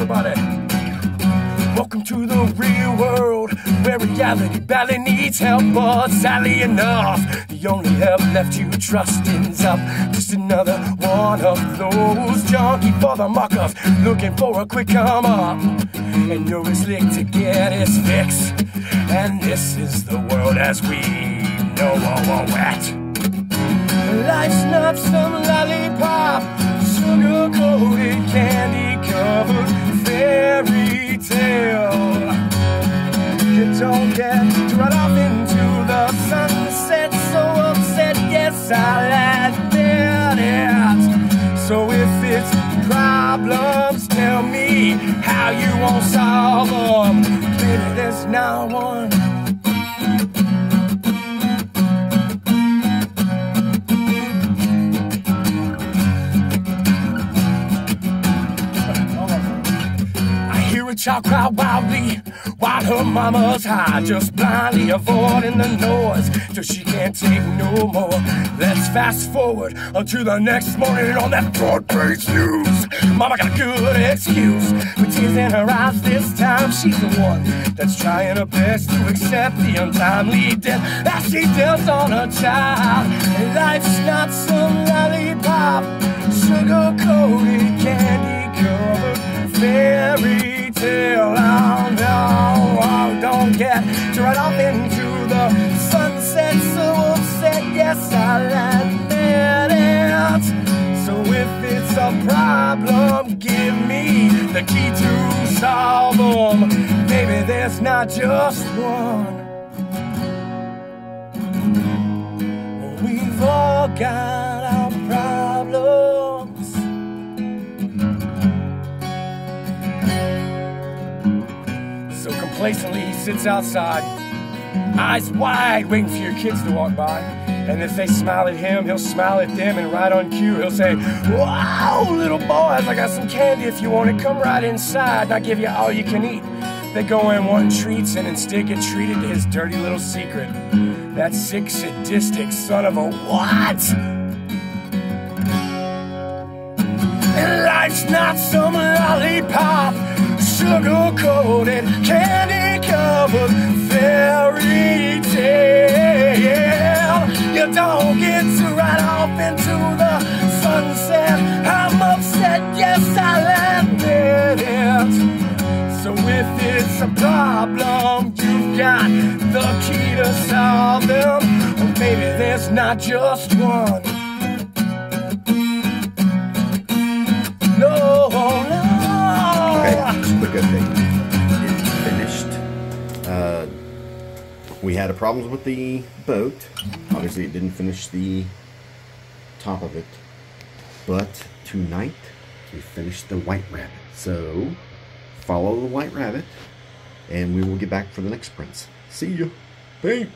everybody. Welcome to the real world where reality barely needs help, but sadly enough, the only help left you trusting's up. Just another one of those junkie for the markups looking for a quick come up. And you're as slick to get his fix. And this is the world as we know all at. Life's not so don't get to run off into the sunset, so upset, yes, I'll admit it. So if it's problems, tell me how you won't solve them. Baby, there's not one. Child cry wildly while her mama's high, just blindly avoiding the noise till she can't take no more. Let's fast forward until the next morning on that broad-based news. Mama got a good excuse, with tears in her eyes this time. She's the one that's trying her best to accept the untimely death that she dealt on her child. And life's not some lollipop, sugar-coated candy the key to solve them. Baby, there's not just one. We've all got our problems. So complacently, he sits outside, eyes wide, waiting for your kids to walk by. And if they smile at him, he'll smile at them, and right on cue, he'll say, Wow, little boys, I got some candy if you want it. Come right inside, and I'll give you all you can eat. They go in wanting treats and instead get treated to his dirty little secret. That sick, sadistic son of a what? And life's not some lollipop, sugar coated, candy covered fairy it's a you've got the key to solve them. Well, baby, there's not just one. No, Okay, no. the good thing. It finished. Uh, we had a problems with the boat. Obviously, it didn't finish the top of it. But tonight, we finished the white rabbit. So, follow the white rabbit, and we will get back for the next prints. See you. Bye.